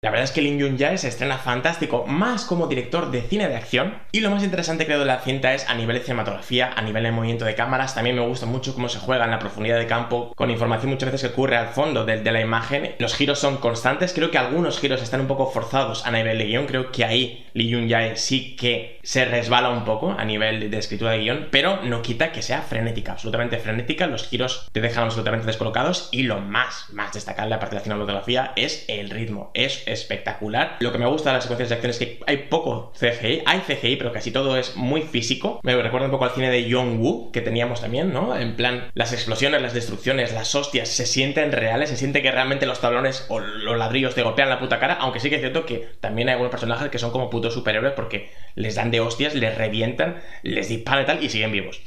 La verdad es que Lin Yun Jae se estrena fantástico, más como director de cine de acción. Y lo más interesante creo de la cinta es a nivel de cinematografía, a nivel de movimiento de cámaras. También me gusta mucho cómo se juega en la profundidad de campo, con información muchas veces que ocurre al fondo de, la imagen. Los giros son constantes, creo que algunos giros están un poco forzados a nivel de guion. Creo que ahí Lee Yun Jae sí que se resbala un poco a nivel de escritura de guion, pero no quita que sea frenética, absolutamente frenética. Los giros te dejan absolutamente descolocados y lo más, más destacable aparte de la cinematografía es el ritmo. Es espectacular. Lo que me gusta de las secuencias de acción es que hay poco CGI, hay CGI, pero casi todo es muy físico. Me recuerda un poco al cine de John Woo que teníamos también, ¿no? En plan, las explosiones, las destrucciones, las hostias se sienten reales, se siente que realmente los tablones o los ladrillos te golpean la puta cara, aunque sí que es cierto que también hay algunos personajes que son como putos superhéroes porque les dan de hostias, les revientan, les disparan y tal y siguen vivos.